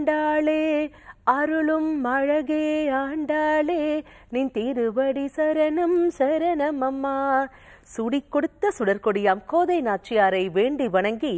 ஆண்டாளே அருளும் அழகே ஆண்டாளே நின் திருவடி சரணம் சரணம் அம்மா. சுடி கொடுத்த சுடற்கொடியாம் கோதை நாச்சியாரை வேண்டி வணங்கி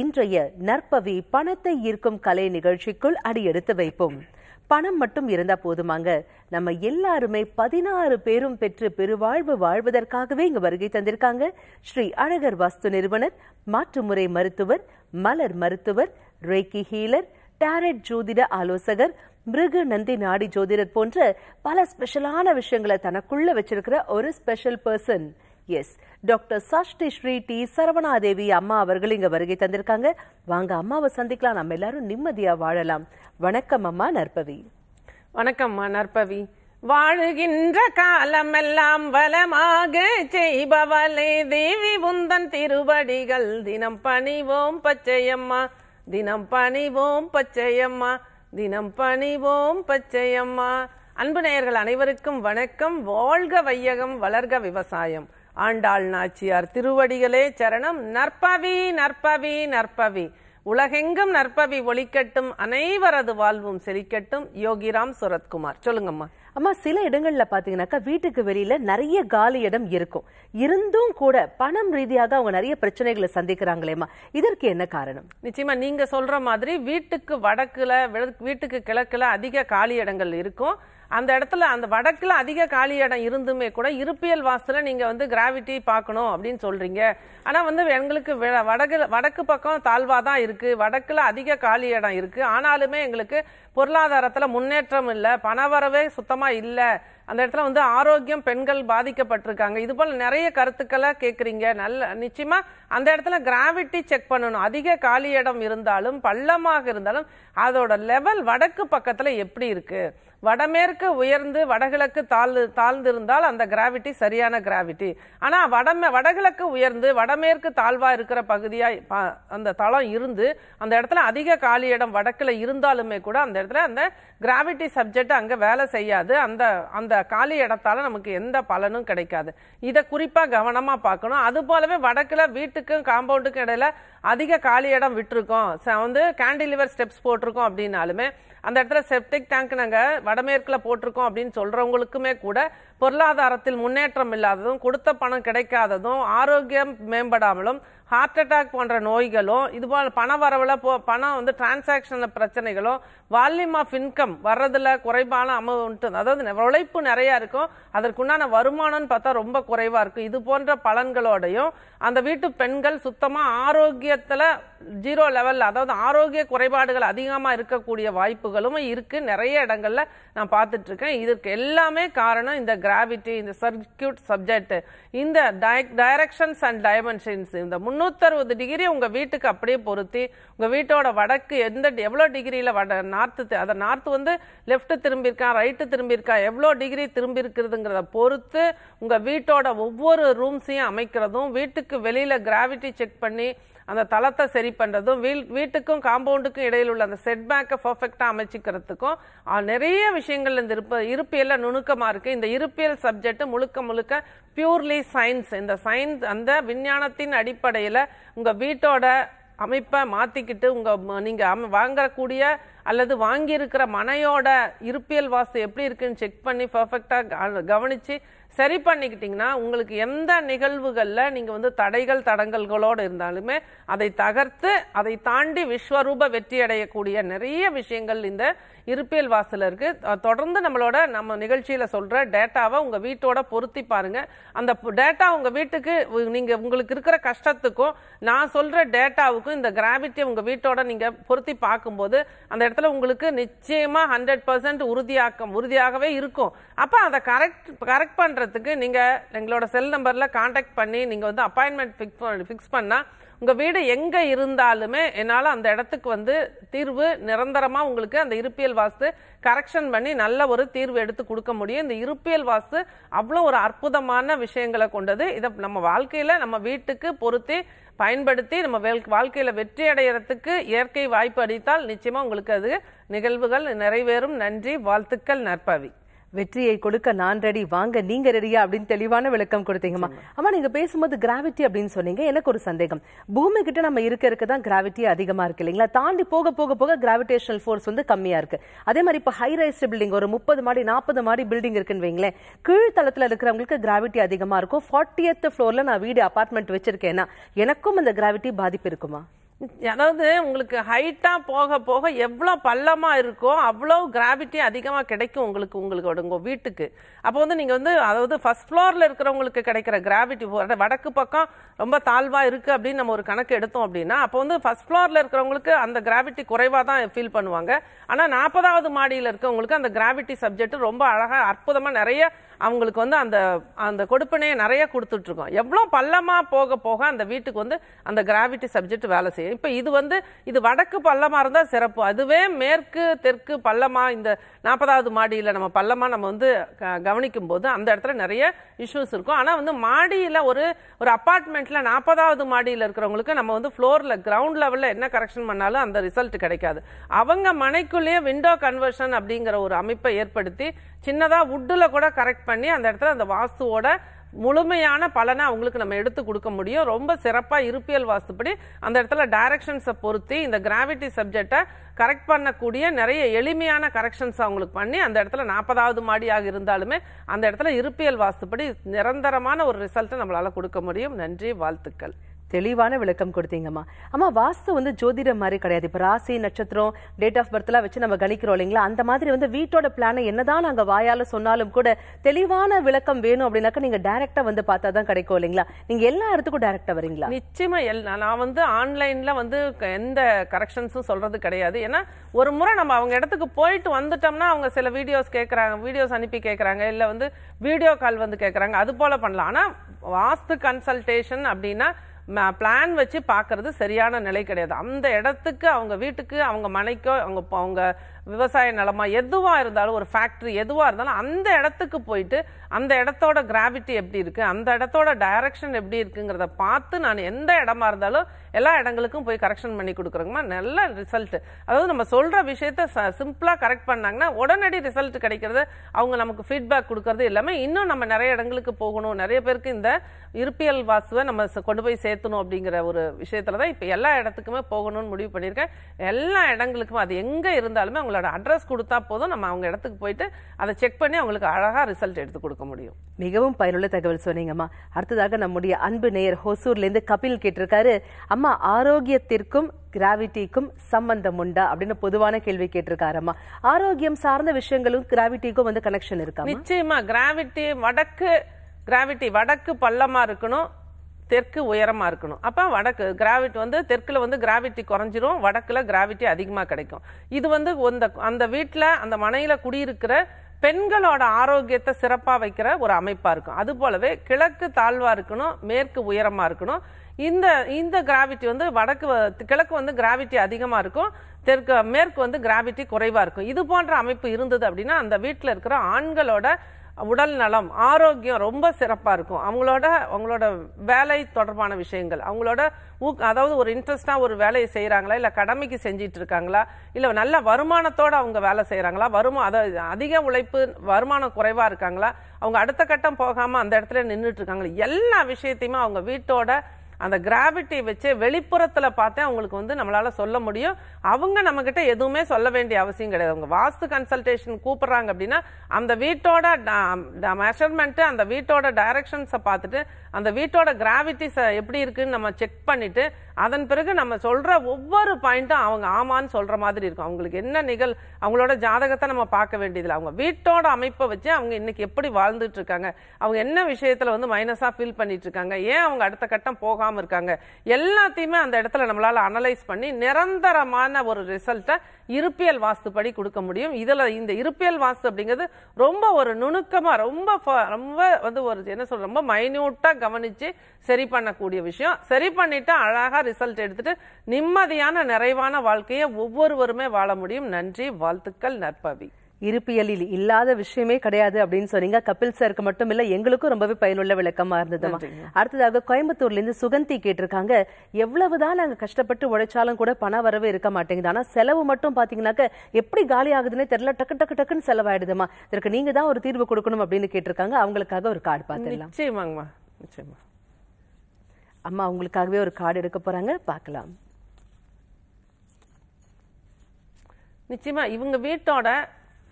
இன்றைய நற்பவி பணத்தை ஈர்க்கும் கலை நிகழ்ச்சிக்குள் அடியெடுத்து வைப்போம். பணம் மட்டும் இருந்தா போதுமாங்க. நம்ம எல்லாருமே பதினாறு பேரும் பெற்று பெருவாழ்வு வாழ்வதற்காகவே இங்க வருகை தந்திருக்காங்க. ஸ்ரீ அழகர் வாஸ்து நிறுவனர் மாற்றுமுறை மருத்துவர் மலர் மருத்துவர் ரேக்கி ஹீலர் டேரட் ஜோதிட ஆலோசகர் மிருக நந்தி நாடி ஜோதிடர் போன்ற பல ஸ்பெஷலான விஷயங்களை தனக்குள்ள வச்சிருக்கிற ஒரு special person S doctor Shashti Sri T Saravanadevi அம்மா அவர்கள் இங்க வருகை தந்திருக்காங்க. வாங்க அம்மாவை சந்திக்கலாம். நம்ம எல்லாரும் நிம்மதியா வாழலாம். வணக்கம் அம்மா நற்பவி. வணக்கம்மா நற்பவி. வாழுகின்ற காலமெல்லாம் வளமாக செய்பவளே. தேவி உந்தன் திருவடிகள் தினம் பணிவோம் பச்சையம்மா. தினம் பணிவோம் பச்சையம்மா தினம் பணிவோம் பச்சையம்மா. அன்பு நேயர்கள் அனைவருக்கும் வணக்கம். வாழ்க வையகம் வளர்க விவசாயம். ஆண்டாள் நாச்சியார் திருவடிகளே சரணம். நற்பவி நற்பவி நற்பவி. உலகெங்கும் நற்பவி ஒளிக்கட்டும் அனைவரது வாழ்வும் செழிக்கட்டும். யோகிராம் சுரத்குமார். சொல்லுங்கம்மா. அம்மா சில இடங்கள்ல பாத்தீங்கன்னாக்கா வீட்டுக்கு வெளியில நிறைய காலி இடம் இருக்கும். இருந்தும் கூட பணம் ரீதியாக அவங்க நிறைய பிரச்சனைகளை சந்திக்கிறாங்களேம்மா. இதற்கு என்ன காரணம்? நிச்சயமா நீங்க சொல்ற மாதிரி வீட்டுக்கு வடக்குல வீட்டுக்கு கிழக்குல அதிக காலி இடங்கள் இருக்கும். அந்த இடத்துல அந்த வடக்கில் அதிக காலி இடம் இருந்துமே கூட இருப்பியல் வாசத்தில் நீங்கள் வந்து கிராவிட்டி பார்க்கணும் அப்படின்னு சொல்கிறீங்க ஆனால் வந்து எங்களுக்கு வெ- வடக்கு வடக்கு பக்கம் தாழ்வாக தான் இருக்குது வடக்கில் அதிக காலி இடம் இருக்குது ஆனாலுமே எங்களுக்கு பொருளாதாரத்தில் முன்னேற்றம் இல்லை பணவரவே சுத்தமாக இல்லை. அந்த இடத்துல வந்து ஆரோக்கியம் பெண்கள் பாதிக்கப்பட்டிருக்காங்க. இது போல் நிறைய கருத்துக்களை கேட்குறீங்க நல்ல நிச்சயமாக அந்த இடத்துல கிராவிட்டி செக் பண்ணணும். அதிக காலி இடம் இருந்தாலும் பள்ளமாக இருந்தாலும் அதோட லெவல் வடக்கு பக்கத்தில் எப்படி இருக்குது வடமேற்கு உயர்ந்து வடகிழக்கு தாழ்ந்து தாழ்ந்து இருந்தால் அந்த கிராவிட்டி சரியான கிராவிட்டி ஆனால் வடமே வடகிழக்கு உயர்ந்து வடமேற்கு தாழ்வா இருக்கிற பகுதியா அந்த தளம் இருந்து அந்த இடத்துல அதிக காலி இடம் வடக்கில் இருந்தாலுமே கூட அந்த இடத்துல அந்த கிராவிட்டி சப்ஜெக்ட் அங்கே வேலை செய்யாது. அந்த அந்த காலி இடத்தால நமக்கு எந்த பலனும் கிடைக்காது. இதை குறிப்பாக கவனமாக பார்க்கணும். அது போலவே வடக்கில் வீட்டுக்கும் காம்பவுண்டுக்கும் இடையில அதிக காலி இடம் விட்டுருக்கோம். வந்து கேண்டிலிவர் ஸ்டெப்ஸ் போட்டிருக்கோம் அப்படின்னாலுமே அந்த இடத்துல செப்டிக் டேங்க் நாங்கள் வடமேற்கில் போட்டிருக்கோம் அப்படின்னு சொல்கிறவங்களுக்குமே கூட பொருளாதாரத்தில் முன்னேற்றம் இல்லாததும் கொடுத்த பணம் கிடைக்காததும் ஆரோக்கியம் மேம்படாமலும் ஹார்ட் அட்டாக் போன்ற நோய்களும் இது போல பண வரவுல போ பணம் வந்து டிரான்சாக்ஷன்ல பிரச்சனைகளும் வால்யூம் ஆஃப் இன்கம் வர்றதுல குறைவான அமௌண்ட் அதாவது உழைப்பு நிறைய இருக்கும். அதற்குண்டான வருமானம்னு பார்த்தா ரொம்ப குறைவா இருக்கும். இது போன்ற பலன்களோடையும் அந்த வீட்டு பெண்கள் சுத்தமா ஆரோக்கியத்துல ஜீரோ லெவல்ல அதாவது ஆரோக்கிய குறைபாடுகள் அதிகமா இருக்கக்கூடிய வாய்ப்புகளும் இருக்கு. நிறைய இடங்கள்ல நான் பார்த்துட்டு இருக்கேன் இதற்கு எல்லாமே காரணம் இந்த கிராவிட்டி இந்த சர்க்கியூட் சப்ஜெக்ட் இந்த டைரக்ஷன்ஸ் அண்ட் டைமென்ஷன்ஸ் இந்த முன்னூத்தறுபது டிகிரி உங்கள் வீட்டுக்கு அப்படியே பொருத்தி உங்கள் வீட்டோட வடக்கு எந்த எவ்வளோ டிகிரியில் வட நார்த்து அதை நார்த்து வந்து லெஃப்ட்டு திரும்பியிருக்கான் ரைட்டு திரும்பியிருக்கான் எவ்வளோ டிகிரி திரும்பி இருக்கிறதுங்கிறத பொறுத்து உங்கள் வீட்டோட ஒவ்வொரு ரூம்ஸையும் அமைக்கிறதும் வீட்டுக்கு வெளியில் கிராவிட்டி செக் பண்ணி அந்த தளத்தை சரி பண்ணுறதும் வீல்- வீட்டுக்கும் காம்பவுண்டுக்கும் இடையில் உள்ள அந்த செட் பர்ஃபெக்டாக அமைச்சிக்கிறதுக்கும் நிறைய விஷயங்கள் இந்த இருப்ப இருப்பியலில் நுணுக்கமாக இருக்குது இந்த இருப்பியல் சப்ஜெக்ட் முழுக்க முழுக்க பியூர்லி சயின்ஸ் இந்த சயின்ஸ் அந்த விஞ்ஞானத்தின் அடிப்படையில் உங்கள் வீட்டோட அமைப்பை மாற்றிக்கிட்டு உங்கள் நீங்கள் அம் வாங்கக்கூடிய அல்லது வாங்கியிருக்கிற மனையோட இருப்பியல் வாஸ்து எப்படி இருக்குன்னு செக் பண்ணி பர்ஃபெக்டாக கவனிச்சு சரி பண்ணிக்கிட்டிங்கன்னா உங்களுக்கு எந்த நிகழ்வுகளில் நீங்கள் வந்து தடைகள் தடங்கல்களோடு இருந்தாலுமே அதை தகர்த்து அதை தாண்டி விஸ்வரூப வெற்றி அடையக்கூடிய நிறைய விஷயங்கள் இந்த இருப்பியல் வாசல் இருக்குது தொடர்ந்து நம்மளோட நம்ம நிகழ்ச்சியில் சொல்கிற டேட்டாவை உங்கள் வீட்டோட பொருத்தி பாருங்கள் அந்த டேட்டா உங்கள் வீட்டுக்கு உ- உங்களுக்கு இருக்கிற கஷ்டத்துக்கும் நான் சொல்கிற டேட்டாவுக்கும் இந்த கிராவிட்டி உங்கள் வீட்டோட நீங்கள் பொருத்தி பார்க்கும்போது அந்த இடத்துல உங்களுக்கு நிச்சயமா ஹண்ட்ரட் பர்சன்ட் உறுதியாக்கம் உறுதியாகவே இருக்கும். அப்போ அதை கரெக்ட் கரெக்ட் பண்ணுறதுக்கு நீங்கள் எங்களோட செல் நம்பரில் காண்டாக்ட் பண்ணி நீங்கள் வந்து அப்பாயின்மெண்ட் ஃபிக்ஸ் ஃபிக்ஸ் பண்ணால் உங்கள் வீடு எங்கே இருந்தாலுமே என்னால் அந்த இடத்துக்கு வந்து தீர்வு நிரந்தரமாக உங்களுக்கு அந்த இருப்பியல் வாஸ்து கரெக்ஷன் பண்ணி நல்ல ஒரு தீர்வு எடுத்து கொடுக்க முடியும். இந்த இருப்பியல் வாஸ்து அவ்வளோ ஒரு அற்புதமான விஷயங்களை கொண்டது. இதை நம்ம வாழ்க்கையில் நம்ம வீட்டுக்கு பொருத்தி பயன்படுத்தி நம்ம வேல்- வெற்றி அடைகிறதுக்கு இயற்கை வாய்ப்பு அளித்தால் நிச்சயமாக உங்களுக்கு அது நிகழ்வுகள் நிறைவேறும். நன்றி. வாழ்த்துக்கள் நற்பவி. வெற்றியை கொடுக்க நான் ரெடி வாங்க நீங்க ரெடியா அப்படின்னு தெளிவான விளக்கம் கொடுத்தீங்கம்மா. அம்மா நீங்க பேசும்போது கிராவிட்டி அப்படின்னு சொன்னீங்க. எனக்கு ஒரு சந்தேகம். பூமி கிட்ட நம்ம இருக்க இருக்க தான் கிராவிட்டி அதிகமா இருக்கு இல்லைங்களா? தாண்டி போக போக போக கிராவிடேஷனல் ஃபோர்ஸ் வந்து கம்மியா இருக்கு. அதே மாதிரி இப்ப ஹை ரைஸ் பில்டிங் ஒரு முப்பது மாடி நாற்பது மாடி பில்டிங் இருக்குன்னு வைங்களேன். கீழ்த்தளத்துல இருக்கிறவங்களுக்கு கிராவிட்டி அதிகமா இருக்கும். ஃபார்ட்டியத் ஃப்ளோர்ல நான் வீடு அபார்ட்மெண்ட் வச்சிருக்கேன்னா எனக்கும் அந்த கிராவிட்டி பாதிப்பு இருக்குமா? அதாவது உங்களுக்கு ஹைட்டாக போக போக எவ்வளோ பள்ளமாக இருக்கோ அவ்வளோ கிராவிட்டி அதிகமாக கிடைக்கும் உங்களுக்கு உங்களுக்கு உங்கள் வீட்டுக்கு. அப்போ வந்து நீங்கள் வந்து அதாவது ஃபர்ஸ்ட் ஃப்ளோரில் இருக்கிறவங்களுக்கு கிடைக்கிற கிராவிட்டி வடக்கு பக்கம் ரொம்ப தாழ்வாக இருக்குது அப்படின்னு நம்ம ஒரு கணக்கு எடுத்தோம் அப்படின்னா அப்போ வந்து ஃபர்ஸ்ட் ஃப்ளோரில் இருக்கிறவங்களுக்கு அந்த கிராவிட்டி குறைவாக தான் ஃபீல் பண்ணுவாங்க. ஆனால் நாற்பதாவது மாடியில் இருக்கிறவங்களுக்கு அந்த கிராவிட்டி சப்ஜெக்ட் ரொம்ப அழகாக அற்புதமாக நிறைய அவங்களுக்கு வந்து அந்த அந்த கொடுப்பனையை நிறைய கொடுத்துட்ருக்கோம். எவ்வளோ பள்ளமாக போக போக அந்த வீட்டுக்கு வந்து அந்த கிராவிட்டி சப்ஜெக்ட் வேலை செய்யும். இப்போ இது வந்து இது வடக்கு பள்ளமாக இருந்தால் சிறப்பு. அதுவே மேற்கு தெற்கு பள்ளமாக இந்த நாற்பதாவது மாடியில் நம்ம பள்ளமாக நம்ம வந்து க- கவனிக்கும் போது அந்த இடத்துல நிறைய இஷ்யூஸ் இருக்கும். ஆனால் வந்து மாடியில் ஒரு ஒரு அப்பார்ட்மெண்ட்டில் நாற்பதாவது மாடியில் இருக்கிறவங்களுக்கு நம்ம வந்து ஃப்ளோரில் கிரவுண்ட் லெவலில் என்ன கரெக்ஷன் பண்ணாலும் அந்த ரிசல்ட் கிடைக்காது. அவங்க மனைக்குள்ளேயே விண்டோ கன்வர்ஷன் அப்படிங்கிற ஒரு அமைப்பை ஏற்படுத்தி சின்னதாக வுட்டில் கூட கரெக்ட் பண்ணி அந்த இடத்துல அந்த வாஸ்துவோட முழுமையான பலனை அவங்களுக்கு நம்ம எடுத்து கொடுக்க முடியும். ரொம்ப சிறப்பாக இருப்பியல் வாஸ்துப்படி அந்த இடத்துல டைரக்ஷன்ஸை பொருத்தி இந்த கிராவிட்டி சப்ஜெக்டை கரெக்ட் பண்ணக்கூடிய நிறைய எளிமையான கரெக்ஷன்ஸ் அவங்களுக்கு பண்ணி அந்த இடத்துல நாற்பதாவது மாடியாக இருந்தாலுமே அந்த இடத்துல இருப்பியல் வாஸ்துப்படி நிரந்தரமான ஒரு ரிசல்ட்டை நம்மளால் கொடுக்க முடியும். நன்றி வாழ்த்துக்கள். தெளிவான விளக்கம் கொடுத்தீங்கம்மா. அம்மா வாஸ்து வந்து ஜோதிடம் மாதிரி கிடையாது. இப்ப ராசி நட்சத்திரம் டேட் ஆஃப் பர்த்லாம் வச்சு நம்ம கணிக்கிறோம் இல்லைங்களா? அந்த மாதிரி வந்து வீட்டோட பிளானை என்னதான் நாங்க வாயால சொன்னாலும் கூட தெளிவான விளக்கம் வேணும் அப்படின்னாக்கா நீங்க டைரக்டா வந்து பார்த்தா தான் கிடைக்கும் இல்லைங்களா? நீங்க எல்லா இடத்துக்கும் டைரக்டா வரீங்களா? நிச்சயமா நான் வந்து ஆன்லைன்ல வந்து க- எந்த கரெக்ஷன்ஸும் சொல்றது கிடையாது. ஏன்னா ஒரு முறை நம்ம அவங்க இடத்துக்கு போயிட்டு வந்துட்டோம்னா அவங்க சில வீடியோஸ் கேட்கறாங்க வீடியோஸ் அனுப்பி கேட்கறாங்க இல்ல வந்து வீடியோ கால் வந்து கேட்கறாங்க அது போல பண்ணலாம். ஆனா வாஸ்து கன்சல்டேஷன் அப்படின்னா பிளான் வச்சு பார்க்கறது சரியான நிலை கிடையாது. அந்த இடத்துக்கு அவங்க வீட்டுக்கு அவங்க மனைக்கோ அவங்க அவங்க விவசாய நிலமா எதுவாக இருந்தாலும் ஒரு ஃபேக்ட்ரி எதுவாக இருந்தாலும் அந்த இடத்துக்கு போயிட்டு அந்த இடத்தோட கிராவிட்டி எப்படி இருக்குது அந்த இடத்தோட டைரக்ஷன் எப்படி இருக்குங்கிறத பார்த்து நான் எந்த இடமா இருந்தாலும் எல்லா இடங்களுக்கும் போய் கரெக்ஷன் பண்ணி கொடுக்குறோங்கம்மா. நல்ல ரிசல்ட் அதாவது நம்ம சொல்கிற விஷயத்த சிம்பிளாக கரெக்ட் பண்ணாங்கன்னா உடனடி ரிசல்ட் கிடைக்கிறது அவங்க நமக்கு ஃபீட்பேக் கொடுக்கறது எல்லாமே இன்னும் நம்ம நிறைய இடங்களுக்கு போகணும். நிறைய பேருக்கு இந்த இருப்பியல் வாசுவை நம்ம கொண்டு போய் சேர்த்தணும் அப்படிங்கிற ஒரு விஷயத்தில் தான் இப்போ எல்லா இடத்துக்குமே போகணும்னு முடிவு பண்ணியிருக்கேன். எல்லா இடங்களுக்கும் அது எங்கே இருந்தாலுமே அவங்களோட அட்ரஸ் கொடுத்தா போதும் நம்ம அவங்க இடத்துக்கு போயிட்டு அதை செக் பண்ணி அவங்களுக்கு அழகா ரிசல்ட் எடுத்து கொடுக்க முடியும். மிகவும் பயனுள்ள தகவல் சொன்னீங்கம்மா. அடுத்ததாக நம்முடைய அன்பு நேயர் ஹொசூர்ல இருந்து கபில் கேட்டிருக்காரு. அம்மா ஆரோக்கியத்திற்கும் கிராவிட்டிக்கும் சம்பந்தம் உண்டா அப்படின்னு பொதுவான கேள்வி கேட்டிருக்காரம்மா. ஆரோக்கியம் சார்ந்த விஷயங்களும் கிராவிட்டிக்கும் வந்து கனெக்ஷன் இருக்கா நிச்சயமா கிராவிட்டி வடக்கு கிராவிட்டி வடக்கு பள்ளமா இருக்கணும். தெற்கு உயரமாக இருக்கணும். அப்போ வடக்கு கிராவிட்டி வந்து தெற்கில் வந்து கிராவிட்டி குறைஞ்சிரும் வடக்கில் கிராவிட்டி அதிகமாக கிடைக்கும். இது வந்து அந்த அந்த வீட்டில் அந்த மனையில் குடியிருக்கிற பெண்களோட ஆரோக்கியத்தை சிறப்பாக வைக்கிற ஒரு அமைப்பாக இருக்கும். அது போலவே கிழக்கு தாழ்வாக இருக்கணும் மேற்கு உயரமாக இருக்கணும். இந்த இந்த கிராவிட்டி வந்து வடக்கு வ- கிழக்கு வந்து கிராவிட்டி அதிகமாக இருக்கும் தெற்கு மேற்கு வந்து கிராவிட்டி குறைவாக இருக்கும். இது போன்ற அமைப்பு இருந்தது அப்படின்னா அந்த வீட்டில் இருக்கிற ஆண்களோட உடல் நலம் ஆரோக்கியம் ரொம்ப சிறப்பாக இருக்கும். அவங்களோட அவங்களோட வேலை தொடர்பான விஷயங்கள் அவங்களோட ஊக் அதாவது ஒரு இன்ட்ரெஸ்டாக ஒரு வேலையை செய்கிறாங்களா இல்லை கடமைக்கு செஞ்சிட்டு இருக்காங்களா இல்லை நல்ல வருமானத்தோடு அவங்க வேலை செய்கிறாங்களா வருமா அதாவது அதிக உழைப்பு வருமானம் குறைவாக இருக்காங்களா அவங்க அடுத்த கட்டம் போகாமல் அந்த இடத்துல நின்றுட்டு இருக்காங்களா எல்லா விஷயத்தையுமே அவங்க வீட்டோட அந்த கிராவிட்டி வச்சு வெளிப்புறத்தில் பார்த்தே அவங்களுக்கு வந்து நம்மளால சொல்ல முடியும். அவங்க நம்மக்கிட்ட எதுவுமே சொல்ல வேண்டிய அவசியம் கிடையாது. அவங்க வாஸ்து கன்சல்டேஷன் கூப்பிடுறாங்க அப்படின்னா அந்த வீட்டோட மெஷர்மெண்ட்டு அந்த வீட்டோட டைரக்ஷன்ஸை பார்த்துட்டு அந்த வீட்டோட கிராவிட்டிஸ் எப்படி இருக்குன்னு நம்ம செக் பண்ணிட்டு அதன் பிறகு நம்ம சொல்ற ஒவ்வொரு பாயிண்ட்டும் அவங்க ஆமான்னு சொல்ற மாதிரி இருக்கும். அவங்களுக்கு என்ன நிகழ் அவங்களோட ஜாதகத்தை நம்ம பார்க்க வேண்டியதில்லை. அவங்க வீட்டோட அமைப்பை வச்சு அவங்க இன்னைக்கு எப்படி வாழ்ந்துட்டு இருக்காங்க. அவங்க என்ன விஷயத்துல வந்து மைனஸா ஃபீல் பண்ணிட்டு இருக்காங்க. ஏன் அவங்க அடுத்த கட்டம் போகாம இருக்காங்க? எல்லாத்தையுமே அந்த இடத்துல நம்மளால அனலைஸ் பண்ணி நிரந்தரமான ஒரு ரிசல்ட்டை இருப்பியல் வாஸ்துப்படி கொடுக்க முடியும். இதில் இந்த இருப்பியல் வாஸ்து அப்படிங்கிறது ரொம்ப ஒரு நுணுக்கமாக ரொம்ப ஃப- ரொம்ப வந்து ஒரு என்ன சொல்ற ரொம்ப மைன்யூட்டாக கவனித்து சரி பண்ணக்கூடிய விஷயம். சரி பண்ணிவிட்டு அழகாக ரிசல்ட் எடுத்துட்டு நிம்மதியான நிறைவான வாழ்க்கையை ஒவ்வொருவருமே வாழ முடியும். நன்றி வாழ்த்துக்கள் நற்பவி. இருப்பியலில் இல்லாத விஷயமே கிடையாது அப்படின்னு சொன்னீங்க. கபில் சாருக்கு மட்டும் இல்ல எங்களுக்கும் ரொம்பவே பயனுள்ள விளக்கமா இருந்ததுமா அடுத்ததாக கோயம்புத்தூர்ல இருந்து சுகந்தி கேட்டிருக்காங்க. எவ்வளவுதான் நாங்க கஷ்டப்பட்டு உழைச்சாலும் கூட பண வரவே இருக்க மாட்டேங்குது. ஆனா செலவு மட்டும் பாத்தீங்கன்னாக்க எப்படி காலி ஆகுதுன்னே தெரியல. டக்கு டக்கு டக்குன்னு செலவாயிடுதுமா இதற்கு நீங்க தான் ஒரு தீர்வு கொடுக்கணும் அப்படின்னு கேட்டிருக்காங்க. அவங்களுக்காக ஒரு கார்டு பார்த்துடலாம். நிச்சயமாங்கம்மா. நிச்சயமா. அம்மா உங்களுக்காகவே ஒரு கார்டு எடுக்க போறாங்க. பார்க்கலாம். நிச்சயமா இவங்க வீட்டோட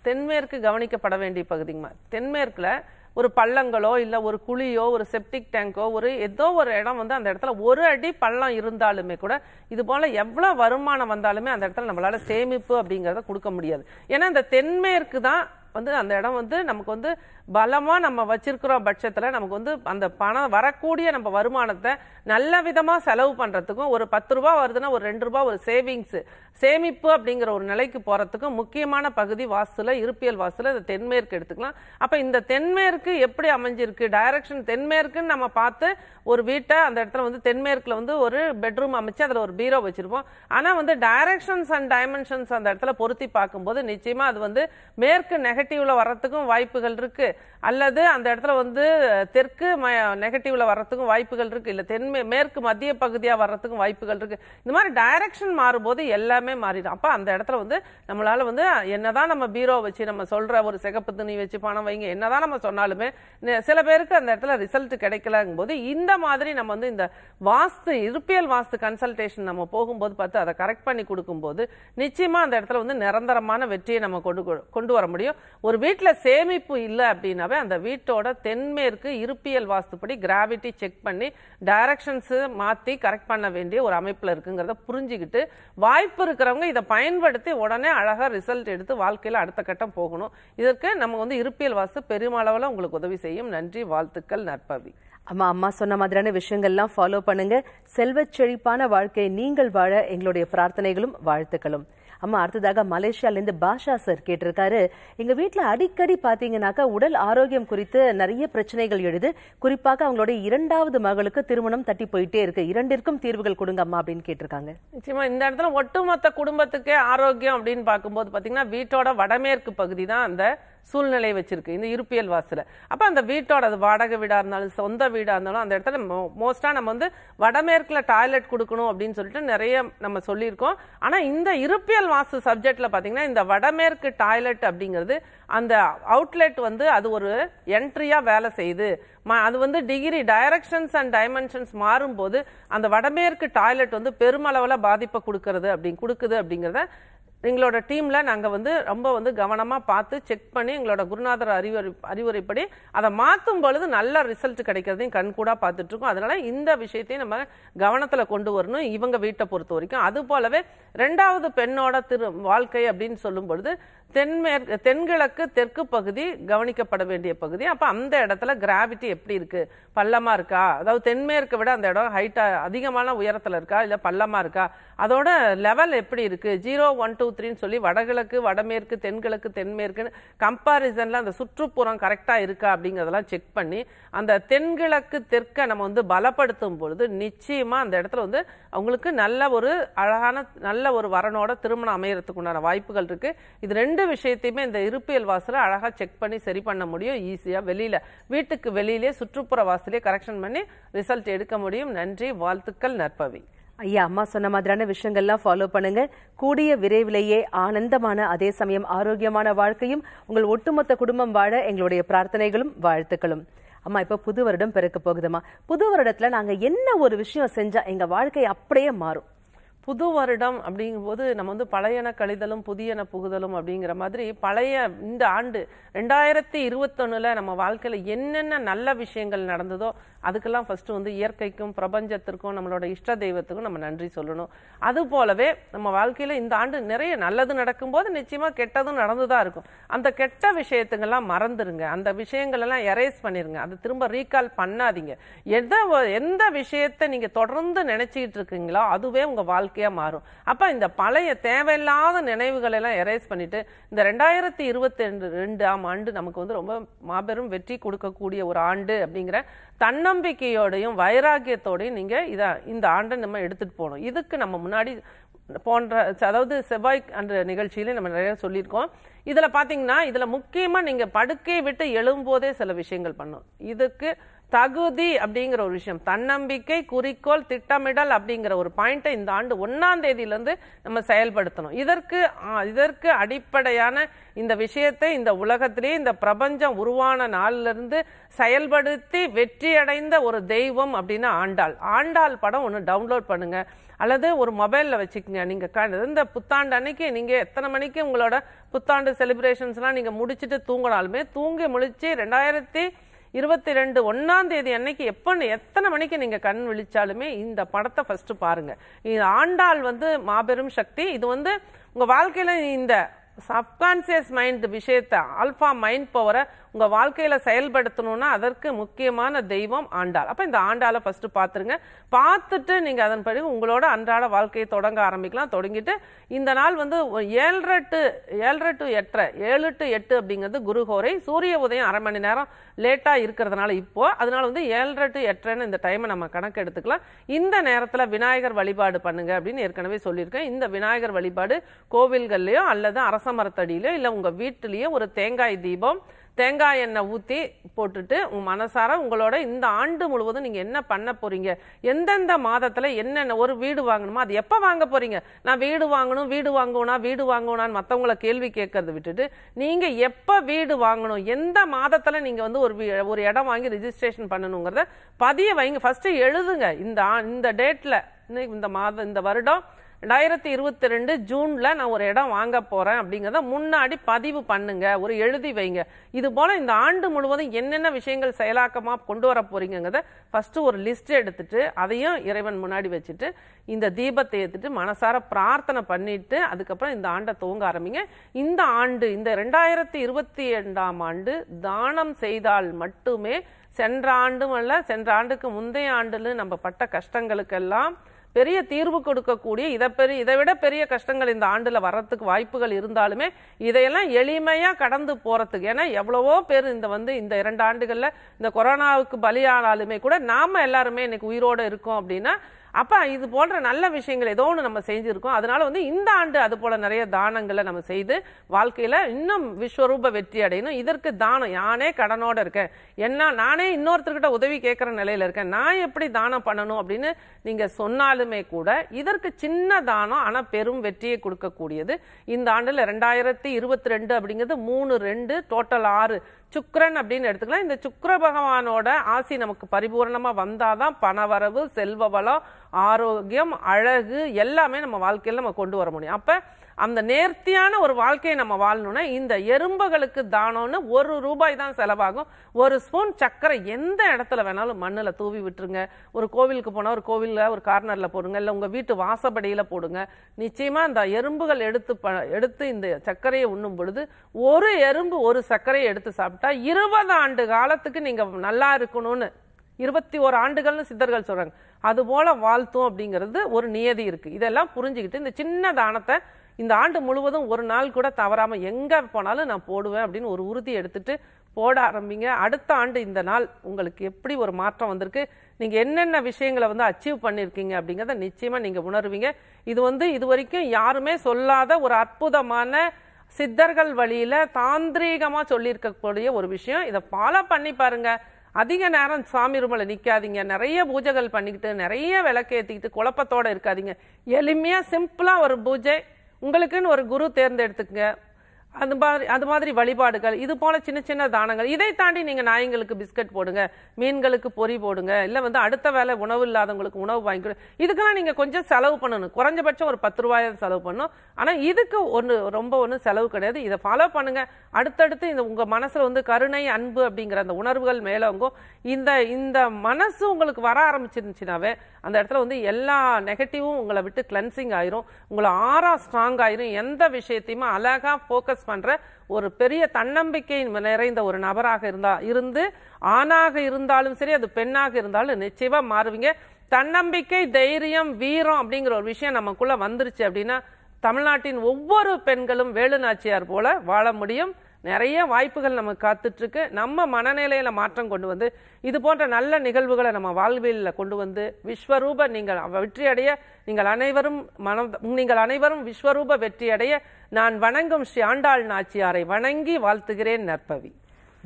தென்மேற்கு கவனிக்கப்பட வேண்டிய பகுதிங்கம்மா. தென்மேற்கில் ஒரு பள்ளங்களோ இல்லை ஒரு குழியோ ஒரு செப்டிக் டேங்கோ ஒரு ஏதோ ஒரு இடம் வந்து அந்த இடத்துல ஒரு அடி பள்ளம் இருந்தாலுமே கூட இது போல் எவ்வளோ வருமானம் வந்தாலுமே அந்த இடத்துல நம்மளால் சேமிப்பு அப்படிங்கிறத கொடுக்க முடியாது. ஏன்னா இந்த தென்மேற்கு தான் வந்து அந்த இடம் வந்து நமக்கு வந்து பலமாக நம்ம வச்சிருக்கிறோம் பட்சத்தில் நமக்கு வந்து அந்த பணம் வரக்கூடிய நம்ம வருமானத்தை நல்ல விதமாக செலவு பண்ணுறதுக்கும் ஒரு பத்து ரூபா வருதுன்னா ஒரு ரெண்டு ரூபா ஒரு சேவிங்ஸு சேமிப்பு அப்படிங்கிற ஒரு நிலைக்கு போகிறதுக்கு முக்கியமான பகுதி வாஸ்துல இருப்பியல் வாஸ்துல இந்த தென்மேற்கு எடுத்துக்கலாம். அப்போ இந்த தென்மேற்கு எப்படி அமைஞ்சிருக்கு? டைரக்ஷன் தென்மேற்குன்னு நம்ம பார்த்து ஒரு வீட்டை அந்த இடத்துல வந்து தென்மேற்கில் வந்து ஒரு பெட்ரூம் அமைச்சு அதில் ஒரு பீரோ வச்சிருப்போம். ஆனால் வந்து டைரக்ஷன்ஸ் அண்ட் டைமென்ஷன்ஸ் அந்த இடத்துல பொருத்தி பார்க்கும்போது நிச்சயமாக அது வந்து மேற்கு நெகட்டிவ்ல வர்றதுக்கும் வாய்ப்புகள் இருக்குது அல்லது அந்த இடத்துல வந்து தெற்கு நெகட்டிவ்ல வர்றதுக்கும் வாய்ப்புகள் இருக்கு. இல்ல தென்மே மேற்கு மத்திய பகுதியா வர்றதுக்கும் வாய்ப்புகள் இருக்கு. இந்த மாதிரி டைரக்ஷன் மாறும்போது எல்லாமே மாறிடும். அப்ப அந்த இடத்துல வந்து நம்மளால வந்து என்னதான் நம்ம பீரோ வச்சு நம்ம சொல்ற ஒரு சிகப்பு துணி வச்சு பணம் வைங்க என்னதான் நம்ம சொன்னாலுமே சில பேருக்கு அந்த இடத்துல ரிசல்ட் கிடைக்கலங்கும் போது இந்த மாதிரி நம்ம வந்து இந்த வாஸ்து இருப்பியல் வாஸ்து கன்சல்டேஷன் நம்ம போகும்போது பார்த்து அதை கரெக்ட் பண்ணி கொடுக்கும்போது நிச்சயமா அந்த இடத்துல வந்து நிரந்தரமான வெற்றியை நம்ம கொண்டு கொ- கொண்டு வர முடியும். ஒரு வீட்டில் சேமிப்பு இல்லை அப்படின்னாவே அந்த வீட்டோட தென்மேற்கு இருப்பியல் வாஸ்துப்படி கிராவிட்டி செக் பண்ணி டைரக்ஷன்ஸு மாற்றி கரெக்ட் பண்ண வேண்டிய ஒரு அமைப்பில் இருக்குங்கிறத புரிஞ்சுக்கிட்டு வாய்ப்பு இருக்கிறவங்க இதை பயன்படுத்தி உடனே அழகாக ரிசல்ட் எடுத்து வாழ்க்கையில் அடுத்த கட்டம் போகணும். இதற்கு நம்ம வந்து இருப்பியல் வாஸ்து பெருமளவில் உங்களுக்கு உதவி செய்யும். நன்றி வாழ்த்துக்கள் நற்பவி. அம்மா அம்மா சொன்ன மாதிரியான விஷயங்கள்லாம் ஃபாலோ பண்ணுங்க. செல்வச் செழிப்பான வாழ்க்கையை நீங்கள் வாழ எங்களுடைய பிரார்த்தனைகளும் வாழ்த்துக்களும். அம்மா அடுத்ததாக மலேசியால இருந்து பாஷா சார் கேட்டிருக்காரு. எங்க வீட்டில் அடிக்கடி பாத்தீங்கன்னாக்கா உடல் ஆரோக்கியம் குறித்து நிறைய பிரச்சனைகள் எழுது. குறிப்பாக அவங்களுடைய இரண்டாவது மகளுக்கு திருமணம் தட்டி போயிட்டே இருக்கு. இரண்டிற்கும் தீர்வுகள் கொடுங்க அம்மா அப்படின்னு கேட்டிருக்காங்க. நிச்சயமா இந்த இடத்துல ஒட்டுமொத்த குடும்பத்துக்கே ஆரோக்கியம் அப்படின்னு பார்க்கும்போது பாத்தீங்கன்னா வீட்டோட வடமேற்கு பகுதி தான் அந்த சூழ்நிலை வச்சிருக்கு. இந்த இருப்பியல் வாசல. அப்போ அந்த வீட்டோட அது வாடகை வீடா இருந்தாலும் சொந்த வீடா இருந்தாலும் அந்த இடத்துல மோஸ்டா நம்ம வந்து வடமேற்குல டாய்லெட் கொடுக்கணும் அப்படின்னு சொல்லிட்டு நிறைய நம்ம சொல்லியிருக்கோம். ஆனா இந்த இருப்பியல் வாசு சப்ஜெக்ட்ல பாத்தீங்கன்னா இந்த வடமேற்கு டாய்லெட் அப்படிங்கிறது அந்த அவுட்லெட் வந்து அது ஒரு என்ட்ரியா வேலை செய்யுது. அது வந்து டிகிரி டைரக்ஷன்ஸ் அண்ட் டைமென்ஷன்ஸ் மாறும்போது அந்த வடமேற்கு டாய்லெட் வந்து பெருமளவில் பாதிப்பை கொடுக்கறது அப்படி கொடுக்குது அப்படிங்கிறத எங்களோட டீமில் நாங்கள் வந்து ரொம்ப வந்து கவனமாக பார்த்து செக் பண்ணி எங்களோட குருநாதர் அறிவுரை அறிவுரைப்படி அதை மாற்றும் பொழுது நல்ல ரிசல்ட் கிடைக்கிறதையும் கண்கூடாக பார்த்துட்ருக்கோம். அதனால் இந்த விஷயத்தையும் நம்ம கவனத்தில் கொண்டு வரணும் இவங்க வீட்டை பொறுத்த வரைக்கும். அது போலவே ரெண்டாவது பெண்ணோட திரு வாழ்க்கை அப்படின்னு சொல்லும் பொழுது தென்மேற்கு தென்கிழக்கு தெற்கு பகுதி கவனிக்கப்பட வேண்டிய பகுதி. அப்போ அந்த இடத்துல கிராவிட்டி எப்படி இருக்குது பள்ளமாக இருக்கா? அதாவது தென்மேற்கை விட அந்த இடம் ஹைட்டாக அதிகமான உயரத்தில் இருக்கா? இல்லை பள்ளமாக இருக்கா? அதோட லெவல் எப்படி இருக்குது ஜீரோ ஒன் டூ த்ரீன்னு சொல்லி வடகிழக்கு வடமேற்கு தென்கிழக்கு தென்மேற்குன்னு கம்பாரிசனில் அந்த சுற்றுப்புறம் கரெக்டாக இருக்கா அப்படிங்கிறதெல்லாம் செக் பண்ணி அந்த தென்கிழக்கு தெற்கை நம்ம வந்து பலப்படுத்தும் பொழுது நிச்சயமாக அந்த இடத்துல வந்து அவங்களுக்கு நல்ல ஒரு அழகான நல்ல ஒரு வரனோட திருமணம் அமையறதுக்கு உண்டான வாய்ப்புகள் இருக்குது இது ரெண்டு விஷயத்தையுமே இந்த இருப்பியல் வாசலை அழகாக செக் பண்ணி சரி பண்ண முடியும் ஈஸியாக வெளியில வீட்டுக்கு வெளியிலே சுற்றுப்புற வாசலே கரெக்ஷன் பண்ணி ரிசல்ட் எடுக்க முடியும். நன்றி வாழ்த்துக்கள் நற்பவி. ஐயா அம்மா சொன்ன மாதிரியான விஷயங்கள்லாம் ஃபாலோ பண்ணுங்க. கூடிய விரைவிலேயே ஆனந்தமான அதே சமயம் ஆரோக்கியமான வாழ்க்கையும் உங்கள் ஒட்டுமொத்த குடும்பம் வாழ எங்களுடைய பிரார்த்தனைகளும் வாழ்த்துக்களும். அம்மா இப்ப புது வருடம் பிறக்க போகுதுமா புது வருடத்துல நாங்க என்ன ஒரு விஷயம் செஞ்சா எங்க வாழ்க்கை அப்படியே மாறும். புது வருடம் அப்படிங்கும்போது நம்ம வந்து பழையன கழிதலும் புதியன புகுதலும் அப்படிங்கிற மாதிரி பழைய இந்த ஆண்டு ரெண்டாயிரத்தி இருபத்தொன்னுல நம்ம வாழ்க்கையில் என்னென்ன நல்ல விஷயங்கள் நடந்ததோ அதுக்கெல்லாம் ஃபஸ்ட்டு வந்து இயற்கைக்கும் பிரபஞ்சத்திற்கும் நம்மளோட இஷ்ட தெய்வத்துக்கும் நம்ம நன்றி சொல்லணும். அது போலவே நம்ம வாழ்க்கையில் இந்த ஆண்டு நிறைய நல்லது நடக்கும்போது நிச்சயமாக கெட்டதும் நடந்து தான் இருக்கும். அந்த கெட்ட விஷயத்துங்கெல்லாம் மறந்துருங்க. அந்த விஷயங்களெல்லாம் எரேஸ் பண்ணிருங்க. அதை திரும்ப ரீகால் பண்ணாதீங்க. எதை எந்த விஷயத்தை நீங்கள் தொடர்ந்து நினச்சிக்கிட்டு இருக்கீங்களோ அதுவே உங்கள் வாழ்க்கை வாழ்க்கையாக மாறும். அப்போ இந்த பழைய தேவையில்லாத நினைவுகளை எல்லாம் எரேஸ் பண்ணிட்டு இந்த ரெண்டாயிரத்தி இருபத்தி ரெண்டு ரெண்டாம் ஆண்டு நமக்கு வந்து ரொம்ப மாபெரும் வெற்றி கொடுக்கக்கூடிய ஒரு ஆண்டு அப்படிங்கிற தன்னம்பிக்கையோடையும் வைராக்கியத்தோடையும் நீங்கள் இதை இந்த ஆண்டை நம்ம எடுத்துகிட்டு போகணும். இதுக்கு நம்ம முன்னாடி போன்ற அதாவது செவ்வாய் அன்ற நிகழ்ச்சியில நம்ம நிறைய சொல்லியிருக்கோம். இதில் பார்த்தீங்கன்னா இதில் முக்கியமாக நீங்கள் படுக்கையை விட்டு எழும்போதே சில விஷயங்கள் பண்ணும் இதுக்கு தகுதி அப்படிங்கிற ஒரு விஷயம். தன்னம்பிக்கை குறிக்கோள் திட்டமிடல் அப்படிங்கிற ஒரு பாயிண்ட்டை இந்த ஆண்டு ஒன்னாம் தேதியிலிருந்து நம்ம செயல்படுத்தணும். இதற்கு இதற்கு அடிப்படையான இந்த விஷயத்தை இந்த உலகத்திலேயே இந்த பிரபஞ்சம் உருவான நாளிலிருந்து செயல்படுத்தி வெற்றியடைந்த ஒரு தெய்வம் அப்படின்னா ஆண்டாள். ஆண்டாள் படம் ஒன்று டவுன்லோட் பண்ணுங்க. அல்லது ஒரு மொபைலில் வச்சுக்கோங்க. நீங்கள் க- இந்த புத்தாண்டு அன்னைக்கு நீங்கள் எத்தனை மணிக்கு உங்களோட புத்தாண்டு செலிப்ரேஷன்ஸ்லாம் நீங்கள் முடிச்சுட்டு தூங்கினாலுமே தூங்கி முடிச்சு ரெண்டாயிரத்தி இருபத்தி ரெண்டு ஒன்னாம் தேதி அன்னைக்கு எப்போ எத்தனை மணிக்கு நீங்க கண் விழிச்சாலுமே இந்த படத்தை ஃபர்ஸ்ட் பாருங்க. இது ஆண்டாள் வந்து மாபெரும் சக்தி. இது வந்து உங்க வாழ்க்கையில இந்த சப்கான்சியஸ் மைண்ட் விஷயத்தை ஆல்ஃபா மைண்ட் பவரை உங்கள் வாழ்க்கையில் செயல்படுத்தணும்னா அதற்கு முக்கியமான தெய்வம் ஆண்டாள். அப்போ இந்த ஆண்டாளை ஃபஸ்ட்டு பார்த்துருங்க பார்த்துட்டு நீங்கள் அதன்படி உங்களோட அன்றாட வாழ்க்கையை தொடங்க ஆரம்பிக்கலாம். தொடங்கிட்டு இந்த நாள் வந்து ஏழரை டு ஏழரை டு எட்டரை ஏழு டு எட்டு அப்படிங்கிறது குருஹோரை சூரிய உதயம் அரை மணி நேரம் லேட்டாக இருக்கிறதுனால இப்போ அதனால வந்து ஏழரை டு எட்டரைன்னு இந்த டைமை நம்ம கணக்கு எடுத்துக்கலாம். இந்த நேரத்தில் விநாயகர் வழிபாடு பண்ணுங்க அப்படின்னு ஏற்கனவே சொல்லியிருக்கேன். இந்த விநாயகர் வழிபாடு கோவில்கள்லையோ அல்லது அரச மரத்தடியிலையோ இல்லை உங்கள் வீட்டிலேயோ ஒரு தேங்காய் தீபம் தேங்காய் எண்ணெய் ஊற்றி போட்டுட்டு உங்கள் மனசார உங்களோட இந்த ஆண்டு முழுவதும் நீங்கள் என்ன பண்ண போகிறீங்க எந்தெந்த மாதத்தில் என்னென்ன ஒரு வீடு வாங்கணுமோ அது எப்போ வாங்க போகிறீங்க நான் வீடு வாங்கணும் வீடு வாங்குவனா வீடு வாங்குவனான்னு மற்றவங்கள கேள்வி கேட்கறத விட்டுட்டு நீங்கள் எப்போ வீடு வாங்கணும்? எந்த மாதத்தில் நீங்கள் வந்து ஒரு வீ- ஒரு இடம் வாங்கி ரிஜிஸ்ட்ரேஷன் பண்ணணுங்கிறத பதிய வைங்க. ஃபஸ்ட்டு எழுதுங்க. இந்த ஆ- இந்த டேட்டில் இந்த மாதம் இந்த வருடம் ரெண்டாயிரத்தி இருபத்தி ரெண்டு ஜூன்ல நான் ஒரு இடம் வாங்க போறேன் அப்படிங்கிறத முன்னாடி பதிவு பண்ணுங்க ஒரு எழுதி வைங்க. இது போல இந்த ஆண்டு முழுவதும் என்னென்ன விஷயங்கள் செயலாக்கமா கொண்டு வர போறீங்கிறத ஃபர்ஸ்ட் ஒரு லிஸ்ட் எடுத்துட்டு அதையும் இறைவன் முன்னாடி வச்சுட்டு இந்த தீபத்தை ஏற்றுட்டு மனசார பிரார்த்தனை பண்ணிட்டு அதுக்கப்புறம் இந்த ஆண்டை துவங்க ஆரம்பிங்க. இந்த ஆண்டு இந்த ரெண்டாயிரத்தி இருபத்தி ரெண்டாம் ஆண்டு தானம் செய்தால் மட்டுமே சென்ற ஆண்டும் அல்ல சென்ற ஆண்டுக்கு முந்தைய ஆண்டுல நம்ம பட்ட கஷ்டங்களுக்கெல்லாம் பெரிய தீர்வு கொடுக்கக்கூடிய இதை பெரிய இதை விட பெரிய கஷ்டங்கள் இந்த ஆண்டில் வர்றதுக்கு வாய்ப்புகள் இருந்தாலுமே இதையெல்லாம் எளிமையாக கடந்து போகிறதுக்கு ஏன்னா எவ்வளவோ பேர் இந்த வந்து இந்த இரண்டு ஆண்டுகளில் இந்த கொரோனாவுக்கு பலியானாலுமே கூட நாம் எல்லாருமே இன்னைக்கு உயிரோட இருக்கோம் அப்படின்னா அப்போ இது போன்ற நல்ல விஷயங்கள் ஏதோ ஒன்று நம்ம செஞ்சுருக்கோம். அதனால வந்து இந்த ஆண்டு அது போல நிறைய தானங்களை நம்ம செய்து வாழ்க்கையில் இன்னும் விஸ்வரூப வெற்றி அடையணும். இதற்கு தானம். யானே கடனோட இருக்கேன் என்ன நானே இன்னொருத்தர்கிட்ட உதவி கேட்குற நிலையில் இருக்கேன். நான் எப்படி தானம் பண்ணணும் அப்படின்னு நீங்கள் சொன்னாலுமே கூட இதற்கு சின்ன தானம் ஆனால் பெரும் வெற்றியை கொடுக்கக்கூடியது. இந்த ஆண்டில் ரெண்டாயிரத்தி இருபத்தி ரெண்டு அப்படிங்கிறது மூணு ரெண்டு டோட்டல் ஆறு. சுக்ரன் அப்படின்னு எடுத்துக்கலாம். இந்த சுக்ர பகவானோட ஆசி நமக்கு பரிபூர்ணமாக வந்தாதான் பணவரவு செல்வ வளம் ஆரோக்கியம் அழகு எல்லாமே நம்ம வாழ்க்கையில் நம்ம கொண்டு வர முடியும். அப்போ அந்த நேர்த்தியான ஒரு வாழ்க்கையை நம்ம வாழணும்னா இந்த எறும்புகளுக்கு தானம்னு ஒரு ரூபாய் தான் செலவாகும். ஒரு ஸ்பூன் சர்க்கரை எந்த இடத்துல வேணாலும் மண்ணில் தூவி விட்டுருங்க. ஒரு கோவிலுக்கு போனால் ஒரு கோவிலில் ஒரு கார்னரில் போடுங்க. இல்லை உங்கள் வீட்டு வாசப்படியில் போடுங்க. நிச்சயமாக இந்த எறும்புகள் எடுத்து ப- எடுத்து இந்த சர்க்கரையை உண்ணும் பொழுது ஒரு எறும்பு ஒரு சர்க்கரையை எடுத்து சாப்பிட்டா இருபது ஆண்டு காலத்துக்கு நீங்கள் நல்லா இருக்கணும்னு இருபத்தி ஓரு ஆண்டுகள்னு சித்தர்கள் சொல்கிறாங்க அதுபோல் வாழ்த்தும் அப்படிங்கிறது ஒரு நியதி இருக்குது இதெல்லாம் புரிஞ்சுக்கிட்டு இந்த சின்ன தானத்தை இந்த ஆண்டு முழுவதும் ஒரு நாள் கூட தவறாமல் எங்கே போனாலும் நான் போடுவேன் அப்படின்னு ஒரு உறுதி எடுத்துட்டு போட ஆரம்பிங்க. அடுத்த ஆண்டு இந்த நாள் உங்களுக்கு எப்படி ஒரு மாற்றம் வந்திருக்கு? நீங்கள் என்னென்ன விஷயங்களை வந்து அச்சீவ் பண்ணிருக்கீங்க அப்படிங்கிறத நிச்சயமாக நீங்கள் உணர்வீங்க. இது வந்து இது வரைக்கும் யாருமே சொல்லாத ஒரு அற்புதமான சித்தர்கள் வழியில் தாந்திரீகமாக சொல்லியிருக்கக்கூடிய ஒரு விஷயம். இதை ஃபாலோ பண்ணி பாருங்கள் அதிக நேரம் சாமி ரூமில் நிற்காதீங்க நிறைய பூஜைகள் பண்ணிக்கிட்டு நிறைய விளக்கேற்றிக்கிட்டு குழப்பத்தோடு இருக்காதீங்க. எளிமையாக சிம்பிளாக ஒரு பூஜை. உங்களுக்குன்னு ஒரு குரு தேர்ந்தெடுத்துக்கங்க. அது மாதிரி அது மாதிரி வழிபாடுகள் இது போல சின்ன சின்ன தானங்கள். இதை தாண்டி நீங்க நாய்ங்களுக்கு பிஸ்கட் போடுங்க மீன்களுக்கு பொரி போடுங்க இல்ல வந்து அடுத்த வேலை உணவு இல்லாதவங்களுக்கு உணவு வாங்கி இதுக்கெல்லாம் நீங்க கொஞ்சம் செலவு பண்ணணும். குறைஞ்சபட்சம் ஒரு பத்து ரூபாய் செலவு பண்ணணும். ஆனா இதுக்கு ஒன்று ரொம்ப ஒன்றும் செலவு கிடையாது. இதை ஃபாலோ பண்ணுங்க. அடுத்தடுத்து இந்த உங்க மனசுல வந்து கருணை அன்பு அப்படிங்கிற அந்த உணர்வுகள் மேலோங்கும். இந்த இந்த மனசு உங்களுக்கு வர ஆரம்பிச்சிருந்துச்சுனாவே அந்த இடத்துல வந்து எல்லா நெகட்டிவும் உங்களை விட்டு கிளென்சிங் ஆயிரும். உங்களை ஆறா ஸ்ட்ராங் ஆயிரும். எந்த விஷயத்தையுமே அழகா ஃபோக்கஸ் பண்ற ஒரு பெரிய தன்னம்பிக்கை நிறைந்த ஒரு நபராக இருந்தா இருந்து ஆணாக இருந்தாலும் சரி அது பெண்ணாக இருந்தாலும் நிச்சயமா மாறுவீங்க. தன்னம்பிக்கை தைரியம் வீரம் அப்படிங்கிற ஒரு விஷயம் நமக்குள்ள வந்துருச்சு அப்படின்னா தமிழ்நாட்டின் ஒவ்வொரு பெண்களும் வேலு நாச்சியார் போல வாழ முடியும். நிறைய வாய்ப்புகள் நமக்கு காத்துட்டு இருக்கு நம்ம மனநிலையில மாற்றம் கொண்டு வந்து இது போன்ற நல்ல நிகழ்வுகளை நம்ம வாழ்வியல்ல கொண்டு வந்து விஸ்வரூப நீங்கள் வெற்றி அடைய நீங்கள் அனைவரும் மனம் நீங்கள் அனைவரும் விஸ்வரூப வெற்றி அடைய நான் வணங்கும் ஸ்ரீ ஆண்டாள் நாச்சியாரை வணங்கி வாழ்த்துகிறேன் நற்பவி.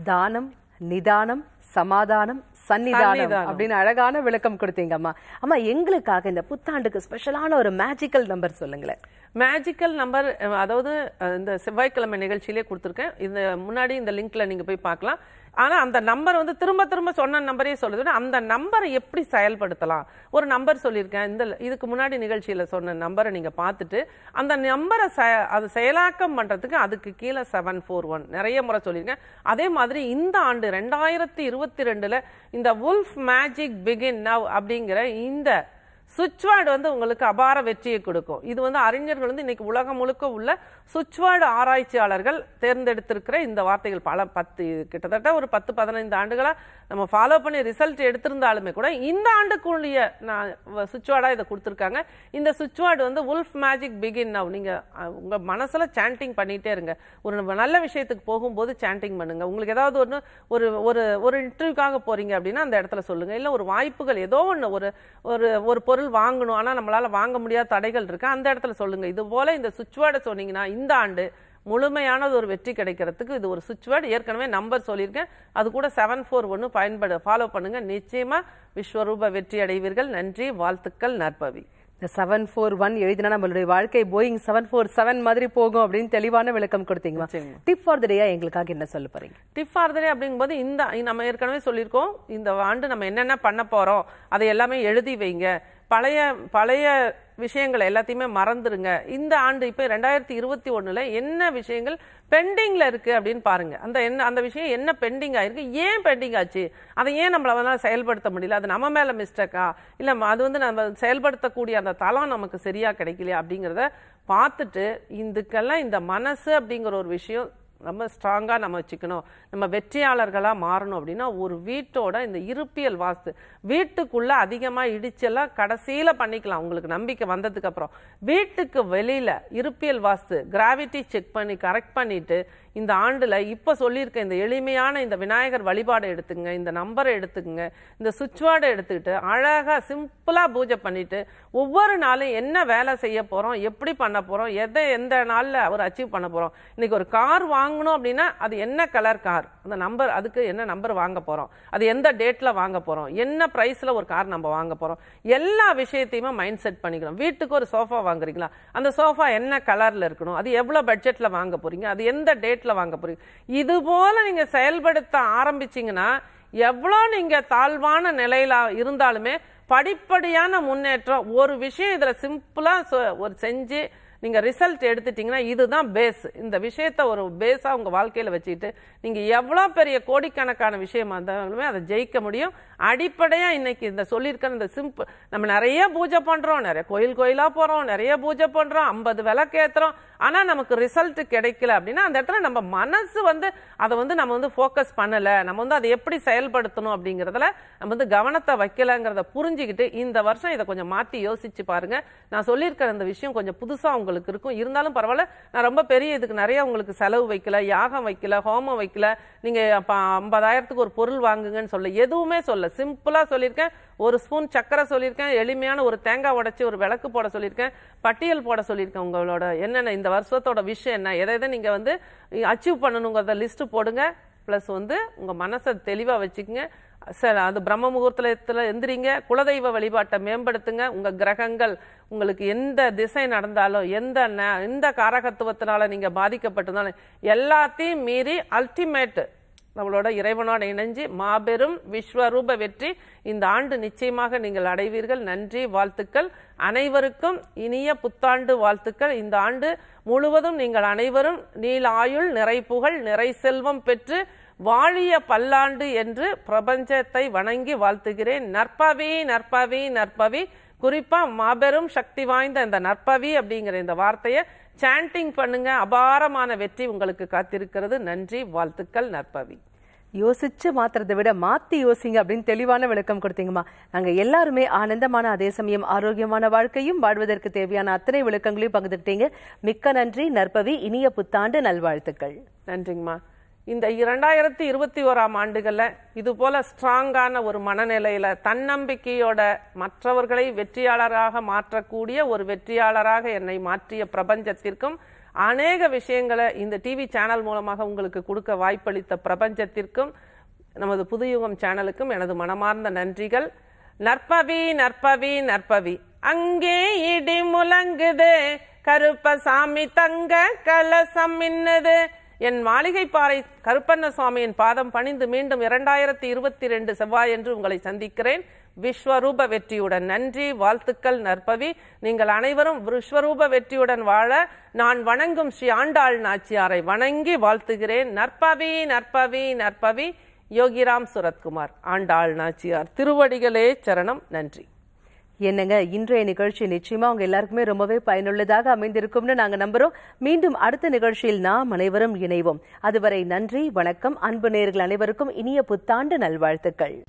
தானம் நிதானம் சமாதானம் சன்னிதானம் சன்னிதானம். அப்படின்னு அழகான விளக்கம் கொடுத்தீங்க அம்மா அம்மா எங்களுக்காக இந்த புத்தாண்டுக்கு ஸ்பெஷலான ஒரு மேஜிக்கல் நம்பர் சொல்லுங்களேன். மேஜிக்கல் நம்பர் அதாவது இந்த செவ்வாய்க்கிழமை நிகழ்ச்சியிலே கொடுத்துருக்கேன். இந்த முன்னாடி இந்த லிங்க்ல நீங்க போய் பார்க்கலாம். ஆனால் அந்த நம்பர் வந்து திரும்ப திரும்ப சொன்ன நம்பரே சொல்லுது விட அந்த நம்பரை எப்படி செயல்படுத்தலாம்? ஒரு நம்பர் சொல்லியிருக்கேன். இந்த இதுக்கு முன்னாடி நிகழ்ச்சியில் சொன்ன நம்பரை நீங்கள் பார்த்துட்டு அந்த நம்பரை அது செயலாக்கம் பண்ணுறதுக்கு அதுக்கு கீழே செவன் ஃபோர் ஒன் நிறைய முறை சொல்லியிருக்கேன். அதே மாதிரி இந்த ஆண்டு ரெண்டாயிரத்தி இருபத்தி ரெண்டில் இந்த உல்ஃப் மேஜிக் பிகின் நவ் அப்படிங்கிற இந்த சுவிட்ச்வேர்டு வந்து உங்களுக்கு அபார வெற்றியை கொடுக்கும். இது வந்து அறிஞர்கள் வந்து இன்னைக்கு உலகம் முழுக்க உள்ள சுவிட்ச்வேர்டு ஆராய்ச்சியாளர்கள் தேர்ந்தெடுத்திருக்கிற இந்த வார்த்தைகள் பல பத்து கிட்டத்தட்ட ஒரு பத்து பதினைந்து ஆண்டுகளாக நம்ம ஃபாலோ பண்ணி ரிசல்ட் எடுத்திருந்தாலுமே கூட இந்த ஆண்டுக்குள்ளேயே நான் சுவிட்ச்வார்டாக இதை கொடுத்துருக்காங்க. இந்த சுவிட்ச்வார்டு வந்து உல்ஃப் மேஜிக் பிகின் நவ் நீங்கள் உங்கள் மனசில் சாண்டிங் பண்ணிகிட்டே இருங்க. ஒரு நல்ல விஷயத்துக்கு போகும்போது சாண்டிங் பண்ணுங்கள் உங்களுக்கு ஏதாவது ஒன்று ஒரு ஒரு ஒரு இன்டர்வியூக்காக போகிறீங்க அப்படின்னா அந்த இடத்துல சொல்லுங்கள் இல்லை ஒரு வாய்ப்புகள் ஏதோ ஒன்று ஒரு ஒரு ஒரு பொருள் வாங்கணும் ஆனால் நம்மளால் வாங்க முடியாத தடைகள் இருக்குது அந்த இடத்துல சொல்லுங்கள் இது போல் இந்த சுவிட்ச்வார்டை சொன்னீங்கன்னா இந்த ஆண்டு முழுமையானது ஒரு வெற்றி கிடைக்கிறதுக்கு இது ஒரு சுவிட்ச் வேர்டு ஏற்கனவே நம்பர் சொல்லியிருக்கேன். அது கூட செவன் ஃபோர் ஒன்று பயன்படு ஃபாலோ பண்ணுங்க. நிச்சயமா விஸ்வரூப வெற்றி அடைவீர்கள். நன்றி வாழ்த்துக்கள் நற்பவி. இந்த செவன் ஃபோர் ஒன் எழுதினா நம்மளுடைய வாழ்க்கை போயிங். செவன் ஃபோர் செவன் மாதிரி போகும் அப்படின்னு தெளிவான விளக்கம் கொடுத்தீங்க. டிப் ஃபார் த டேயா எங்களுக்காக என்ன சொல்ல போறீங்க? டிப் ஃபார்தரே அப்படிங்கும்போது இந்த நம்ம ஏற்கனவே சொல்லியிருக்கோம். இந்த ஆண்டு நம்ம என்னென்ன பண்ண போறோம் அதை எல்லாமே எழுதி வைங்க. பழைய பழைய விஷயங்கள் எல்லாத்தையுமே மறந்துருங்க. இந்த ஆண்டு இப்போ ரெண்டாயிரத்தி இருபத்தி ஒன்றில் என்ன விஷயங்கள் பெண்டிங்கில் இருக்குது அப்படின்னு பாருங்கள் அந்த என்ன அந்த விஷயம் என்ன பெண்டிங் ஆகிருக்கு ஏன் பெண்டிங் ஆச்சு? அதை ஏன் நம்மளை வந்து செயல்படுத்த முடியல? அது நம்ம மேலே மிஸ்டேக்கா? இல்லை அது வந்து நம்ம செயல்படுத்தக்கூடிய அந்த தளம் நமக்கு சரியாக கிடைக்கலையா அப்படிங்கிறத பார்த்துட்டு இதுக்கெல்லாம் இந்த மனசு அப்படிங்கிற ஒரு விஷயம் ரொம்ப ஸ்ட்ராங்காக நம்ம வச்சுக்கணும். நம்ம வெற்றியாளர்களாக மாறணும் அப்படின்னா ஒரு வீட்டோட இந்த இருப்பியல் வாஸ்து. வீட்டுக்குள்ளே அதிகமாக இடிச்செல்லாம் கடைசியில் பண்ணிக்கலாம். உங்களுக்கு நம்பிக்கை வந்ததுக்கப்புறம் வீட்டுக்கு வெளியில் இருப்பியல் வாஸ்து கிராவிட்டி செக் பண்ணி கரெக்ட் பண்ணிவிட்டு இந்த ஆண்டில் இப்போ சொல்லியிருக்க இந்த எளிமையான இந்த விநாயகர் வழிபாடை எடுத்துங்க இந்த நம்பரை எடுத்துக்கங்க இந்த சுவிட்ச் வேர்டை எடுத்துக்கிட்டு அழகாக சிம்பிளாக பூஜை பண்ணிட்டு ஒவ்வொரு நாளும் என்ன வேலை செய்ய போகிறோம் எப்படி பண்ண போகிறோம் எதை எந்த நாளில் அவர் அச்சீவ் பண்ண போகிறோம் இன்றைக்கி ஒரு கார் வாங்கணும் அப்படின்னா அது என்ன கலர் கார் அந்த நம்பர் அதுக்கு என்ன நம்பர் வாங்க போகிறோம் அது எந்த டேட்டில் வாங்க போகிறோம் என்ன ப்ரைஸில் ஒரு கார் நம்ம வாங்க போகிறோம் எல்லா விஷயத்தையுமே மைண்ட் செட் பண்ணிக்கிறோம் வீட்டுக்கு ஒரு சோஃபா வாங்குறீங்களா? அந்த சோஃபா என்ன கலரில் இருக்கணும்? அது எவ்வளோ பட்ஜெட்டில் வாங்க போகிறீங்க அது எந்த டேட்ல வாங்க போறீங்க இது போல நீங்க செயல்படுத்த ஆரம்பிச்சீங்கன்னா எவ்வளோ நீங்க தாழ்வான நிலையில இருந்தாலுமே படிப்படியான முன்னேற்றம் ஒரு விஷயம் இதுல சிம்பிளா சொ- ஒரு செஞ்சு நீங்க ரிசல்ட் எடுத்துட்டீங்கன்னா இதுதான் பேஸ் இந்த விஷயத்த ஒரு பேஸா உங்க வாழ்க்கையில வச்சுக்கிட்டு நீங்க எவ்வளவு பெரிய கோடிக்கணக்கான விஷயமா இருந்தாலுமே அதை ஜெயிக்க முடியும். அடிப்படையாக இன்னைக்கு இந்த சொல்லியிருக்கிற இந்த சிம்பிள் நம்ம நிறைய பூஜை பண்ணுறோம் நிறைய கோயில் கோயிலாக போகிறோம் நிறைய பூஜை பண்ணுறோம் ஐம்பது விளக்கேற்றுறோம் ஆனால் நமக்கு ரிசல்ட் கிடைக்கல அப்படின்னா அந்த இடத்துல நம்ம மனசு வந்து அதை வந்து நம்ம வந்து ஃபோக்கஸ் பண்ணலை. நம்ம வந்து அதை எப்படி செயல்படுத்தணும் அப்படிங்கிறதுல நம்ம வந்து கவனத்தை வைக்கலங்கிறத புரிஞ்சுக்கிட்டு இந்த வருஷம் இதை கொஞ்சம் மாற்றி யோசிச்சு பாருங்க. நான் சொல்லியிருக்கிற இந்த விஷயம் கொஞ்சம் புதுசாக உங்களுக்கு இருக்கும். இருந்தாலும் பரவாயில்ல நான் ரொம்ப பெரிய இதுக்கு நிறைய உங்களுக்கு செலவு வைக்கல யாகம் வைக்கல ஹோமம் வைக்கல. நீங்கள் அப்ப ஐம்பதாயிரத்துக்கு ஒரு பொருள் வாங்குங்கன்னு சொல்ல எதுவுமே சொல்ல சிம்பிளாக சொல்லியிருக்கேன். ஒரு ஸ்பூன் சக்கரை சொல்லியிருக்கேன். எளிமையான ஒரு தேங்காய் உடச்சி ஒரு விளக்கு போட சொல்லியிருக்கேன். பட்டியல் போட சொல்லியிருக்கேன் உங்களோட என்னென்ன இந்த வருஷத்தோட விஷயம் என்ன எதை எதை நீங்கள் வந்து அச்சீவ் பண்ணணுங்கிறத லிஸ்ட்டு போடுங்க. ப்ளஸ் வந்து உங்கள் மனசை தெளிவாக வச்சுக்கோங்க. சார் அது பிரம்ம முகூர்த்தத்தில் எந்திரிங்க. குலதெய்வ வழிபாட்டை மேம்படுத்துங்க. உங்கள் கிரகங்கள் உங்களுக்கு எந்த திசை நடந்தாலும் எந்த ந- எந்த காரகத்துவத்தினால நீங்கள் பாதிக்கப்பட்டிருந்தாலும் எல்லாத்தையும் மீறி அல்டிமேட் நம்மளோட இறைவனோட இணைஞ்சு மாபெரும் விஸ்வரூப வெற்றி இந்த ஆண்டு நிச்சயமாக நீங்கள் அடைவீர்கள். நன்றி வாழ்த்துக்கள். அனைவருக்கும் இனிய புத்தாண்டு வாழ்த்துக்கள். இந்த ஆண்டு முழுவதும் நீங்கள் அனைவரும் நீல ஆயுள் நிறை புகழ் நிறை செல்வம் பெற்று வாழிய பல்லாண்டு என்று பிரபஞ்சத்தை வணங்கி வாழ்த்துகிறேன். நற்பவி நற்பவி நற்பவி. குறிப்பா மாபெரும் சக்தி வாய்ந்த இந்த நற்பவி அப்படிங்கிற இந்த வார்த்தையை சாண்டிங் பண்ணுங்க. அபாரமான வெற்றி உங்களுக்கு காத்திருக்கிறது. நன்றி வாழ்த்துக்கள் நற்பவி. யோசிச்சு மாத்துறதை விட மாத்தி யோசிங்க அப்படின்னு தெளிவான விளக்கம் கொடுத்தீங்கம்மா. நாங்க எல்லாருமே ஆனந்தமான அதே சமயம் ஆரோக்கியமான வாழ்க்கையும் வாழ்வதற்கு தேவையான அத்தனை விளக்கங்களையும் பகிர்ந்துக்கிட்டீங்க. மிக்க நன்றி நற்பவி. இனிய புத்தாண்டு நல்வாழ்த்துக்கள். நன்றிங்கம்மா. இந்த இரண்டாயிரத்தி இருபத்தி ஓராம் ஆண்டுகள்ல இது போல ஸ்ட்ராங்கான ஒரு மனநிலையில தன்னம்பிக்கையோட மற்றவர்களை வெற்றியாளராக மாற்றக்கூடிய ஒரு வெற்றியாளராக என்னை மாற்றிய பிரபஞ்சத்திற்கும் அநேக விஷயங்களை இந்த டிவி சேனல் மூலமாக உங்களுக்கு கொடுக்க வாய்ப்பளித்த பிரபஞ்சத்திற்கும் நமது புதுயுகம் சேனலுக்கும் எனது மனமார்ந்த நன்றிகள். நற்பவி நற்பவி நற்பவி. அங்கே இடி முழங்குது. கருப்பசாமி தங்க கலசம் மின்னுது. என் மாளிகைப்பாறை கருப்பண்ணசுவாமியின் கருப்பண்ண சுவாமியின் பாதம் பணிந்து மீண்டும் இரண்டாயிரத்தி இருபத்தி ரெண்டு செவ்வாயன்று உங்களை சந்திக்கிறேன். விஸ்வரூப வெற்றியுடன். நன்றி வாழ்த்துக்கள் நற்பவி. நீங்கள் அனைவரும் விஸ்வரூப வெற்றியுடன் வாழ நான் வணங்கும் ஸ்ரீ ஆண்டாள் நாச்சியாரை வணங்கி வாழ்த்துகிறேன். நற்பவி நற்பவி நற்பவி. யோகிராம் சுரத்குமார் ஆண்டாள் நாச்சியார். திருவடிகளே சரணம். நன்றி. என்னங்க இன்றைய நிகழ்ச்சி நிச்சயமா உங்க எல்லாருக்குமே ரொம்பவே பயனுள்ளதாக அமைந்திருக்கும்னு நாங்க நம்புறோம். மீண்டும் அடுத்த நிகழ்ச்சியில் நாம் அனைவரும் இணைவோம். அதுவரை நன்றி வணக்கம் அன்பு நேர்கள் அனைவருக்கும் இனிய புத்தாண்டு நல்வாழ்த்துக்கள்.